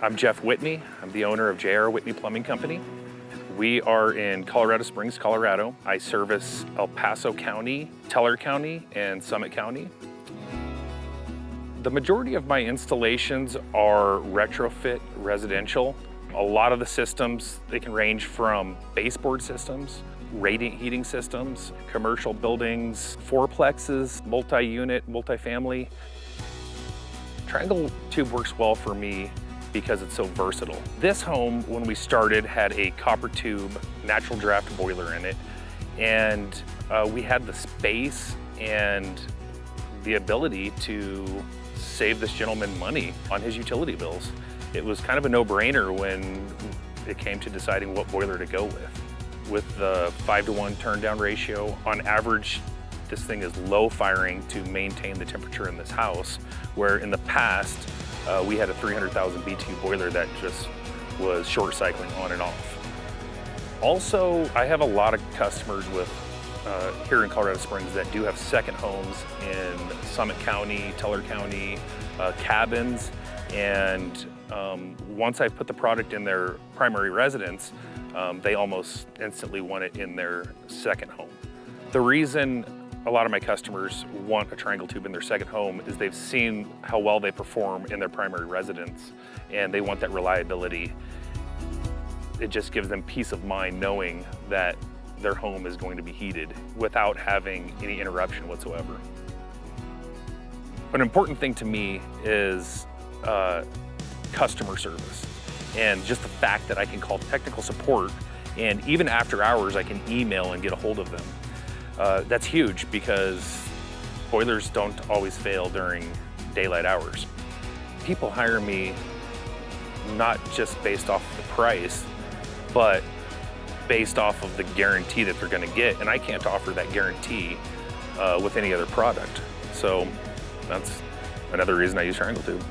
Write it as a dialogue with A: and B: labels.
A: I'm Jeff Whitney. I'm the owner of JR Whitney Plumbing Company. We are in Colorado Springs, Colorado. I service El Paso County, Teller County, and Summit County. The majority of my installations are retrofit residential. A lot of the systems, they can range from baseboard systems, radiant heating systems, commercial buildings, fourplexes, multi-unit, multi-family. Triangle tube works well for me because it's so versatile. This home, when we started, had a copper tube natural draft boiler in it, and uh, we had the space and the ability to save this gentleman money on his utility bills. It was kind of a no-brainer when it came to deciding what boiler to go with. With the five to one turn down ratio, on average, this thing is low firing to maintain the temperature in this house, where in the past, uh, we had a 300,000 BTU boiler that just was short cycling on and off. Also, I have a lot of customers with uh, here in Colorado Springs that do have second homes in Summit County, Teller County, uh, cabins, and um, once I put the product in their primary residence, um, they almost instantly want it in their second home. The reason a lot of my customers want a triangle tube in their second home is they've seen how well they perform in their primary residence and they want that reliability. It just gives them peace of mind knowing that their home is going to be heated without having any interruption whatsoever. An important thing to me is uh, customer service and just the fact that I can call technical support and even after hours I can email and get a hold of them. Uh, that's huge because boilers don't always fail during daylight hours. People hire me not just based off the price, but based off of the guarantee that they're going to get. And I can't offer that guarantee uh, with any other product. So that's another reason I use Triangle Tube.